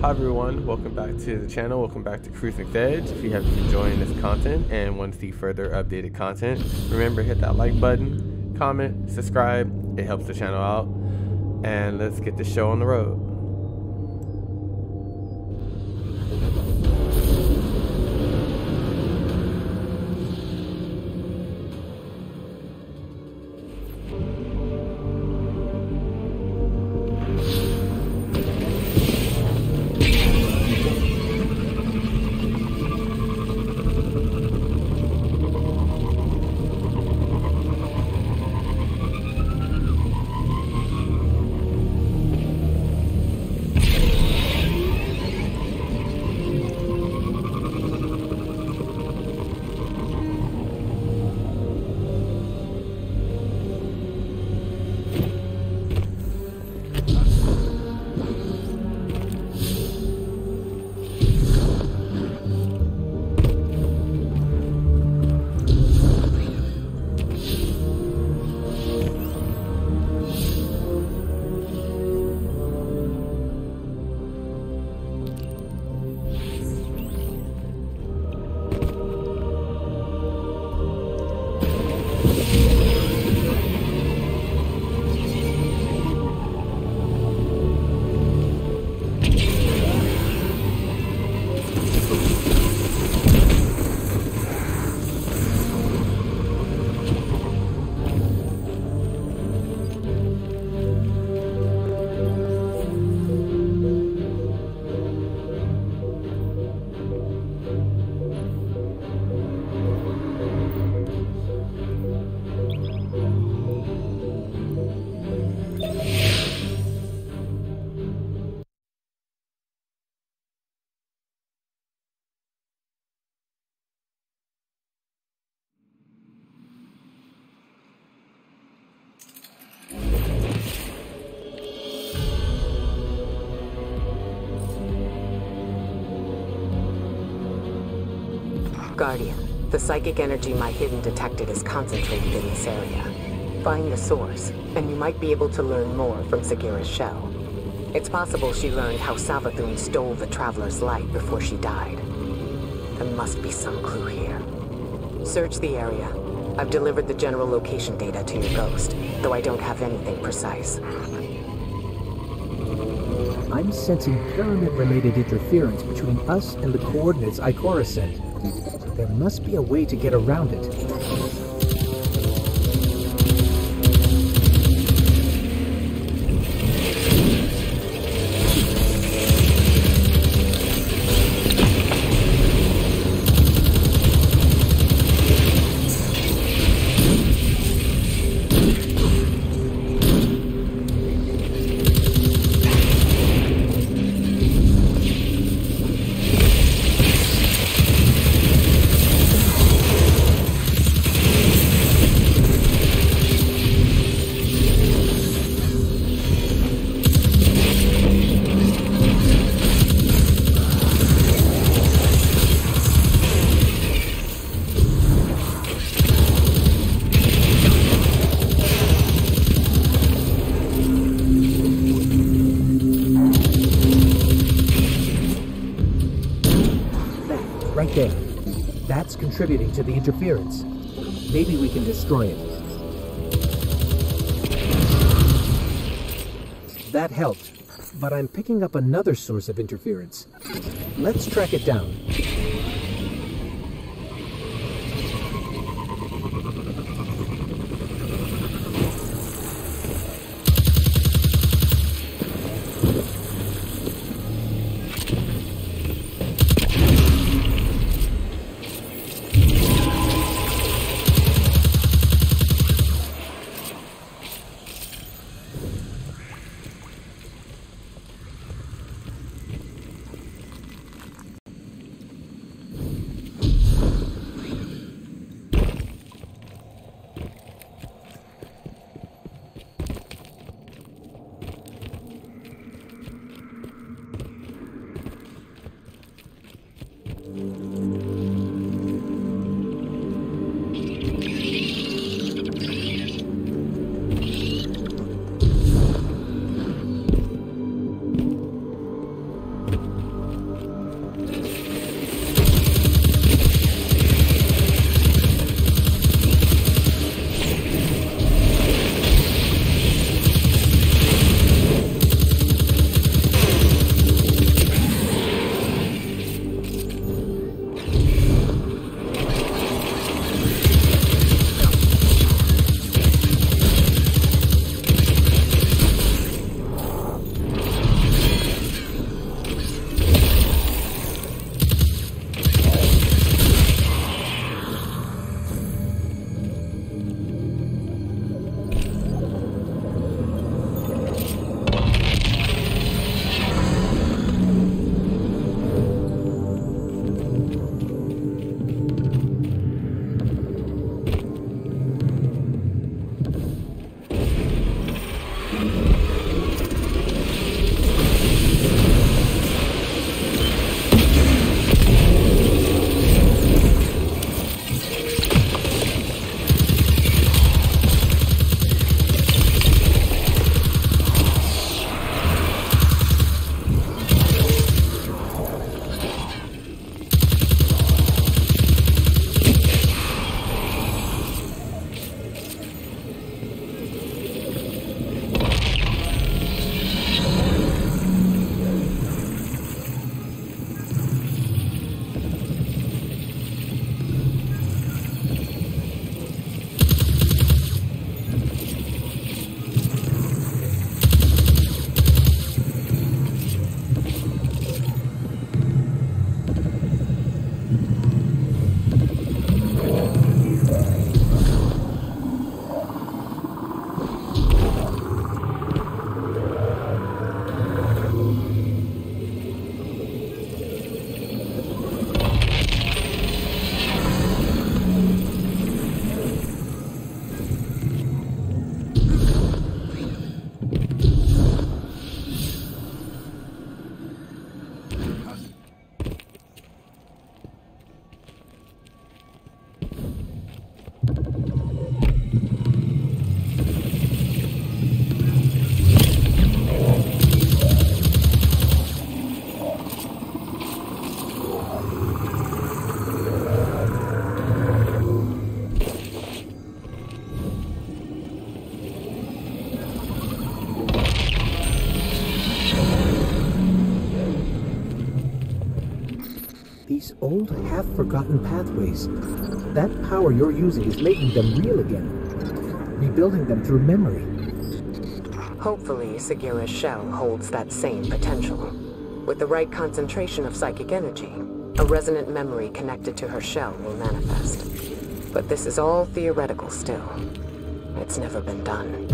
Hi everyone, welcome back to the channel, welcome back to Krusnik's Edge. If you have been enjoying this content and want to see further updated content, remember hit that like button, comment, subscribe, it helps the channel out. And let's get the show on the road. The psychic energy my hidden detected is concentrated in this area. Find the source, and you might be able to learn more from Sagira's shell. It's possible she learned how Savathun stole the Traveler's light before she died. There must be some clue here. Search the area. I've delivered the general location data to your ghost, though I don't have anything precise. I'm sensing pyramid-related interference between us and the coordinates Ikora sent. There must be a way to get around it. Contributing to the interference. Maybe we can destroy it. That helped, but I'm picking up another source of interference. Let's track it down. Old, half-forgotten pathways. That power you're using is making them real again. Rebuilding them through memory. Hopefully, Sagira's shell holds that same potential. With the right concentration of psychic energy, a resonant memory connected to her shell will manifest. But this is all theoretical still. It's never been done.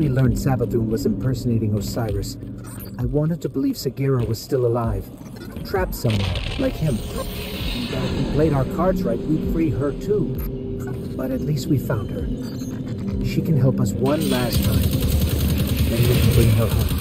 We learned Savathun was impersonating Osiris, I wanted to believe Sagira was still alive, trapped somewhere, like him. That if we played our cards right, we'd free her too. But at least we found her. She can help us one last time. Then we can bring her home.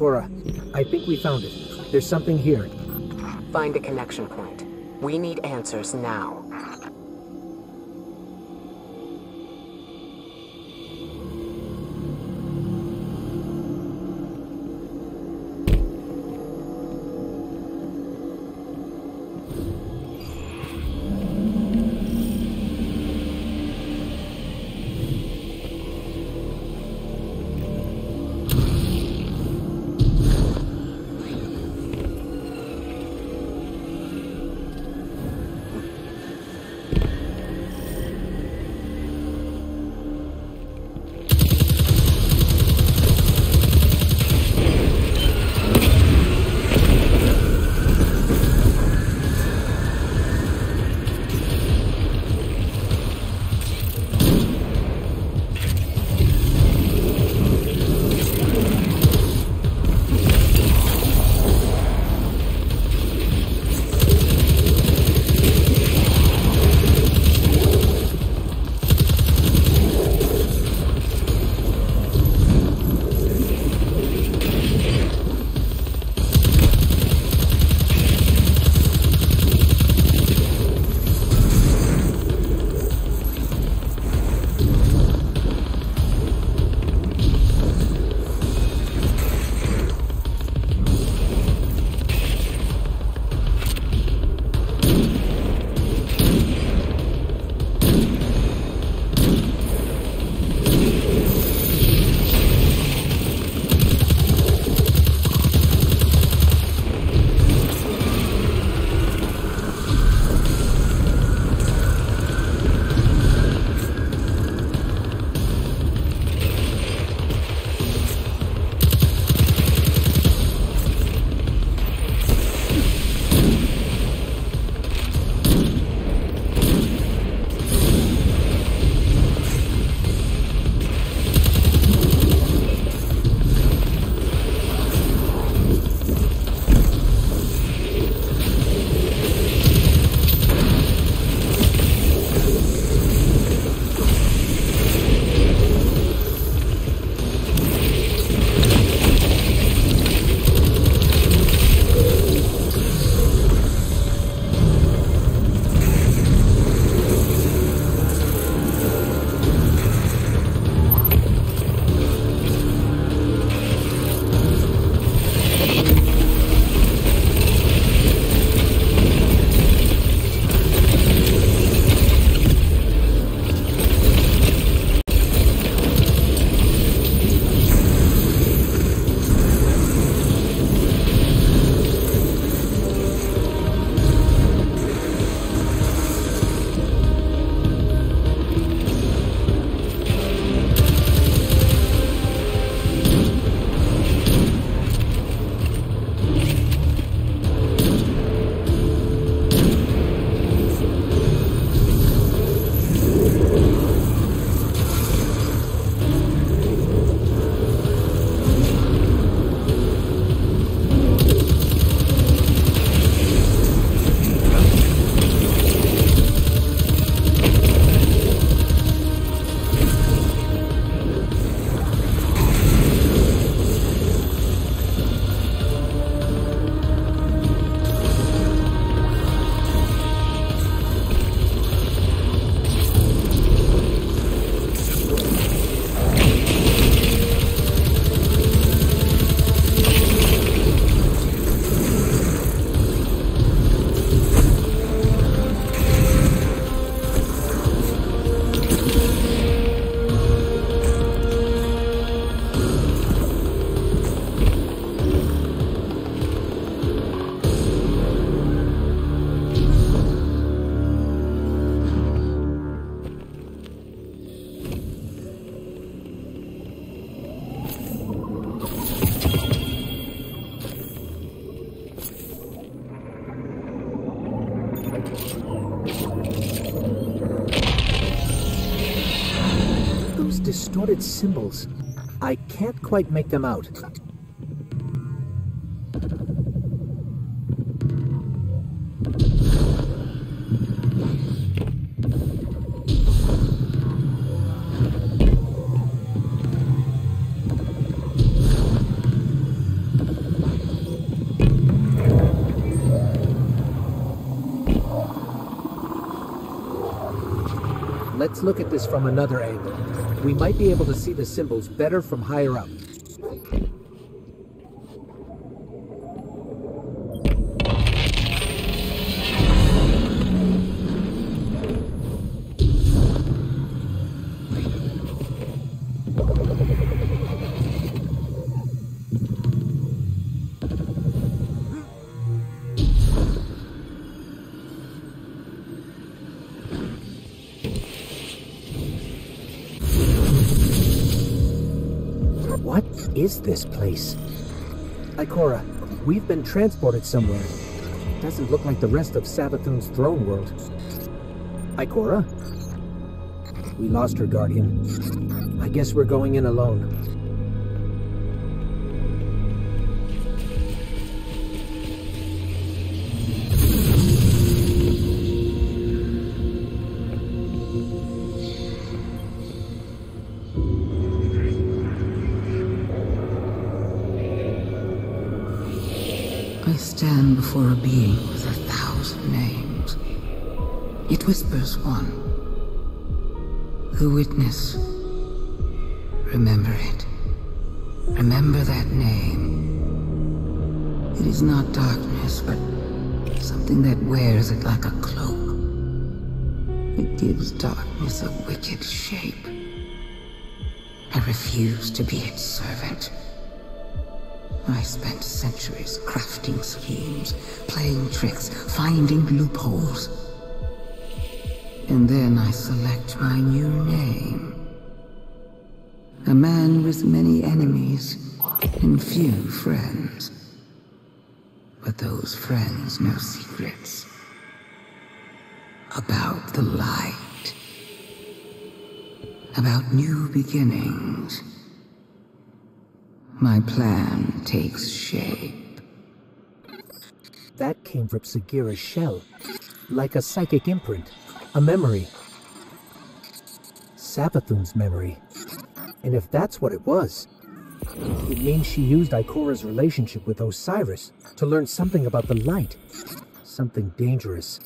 Ikora, I think we found it. There's something here. Find a connection point. We need answers now. weird symbols. I can't quite make them out. Let's look at this from another angle. We might be able to see the symbols better from higher up. Is this place? Ikora, we've been transported somewhere. It Doesn't look like the rest of Savathun's throne world. Ikora? We lost her, Guardian. I guess we're going in alone. Stand before a being with a thousand names. It whispers one. The witness. Remember it. Remember that name. It is not darkness, but something that wears it like a cloak. It gives darkness a wicked shape. I refuse to be its servant. I spent centuries crafting schemes, playing tricks, finding loopholes. And then I select my new name. A man with many enemies and few friends. But those friends know secrets. About the light. About new beginnings. My plan takes shape. That came from Sagira's shell. Like a psychic imprint. A memory. Savathun's memory. And if that's what it was, it means she used Ikora's relationship with Osiris to learn something about the light. Something dangerous.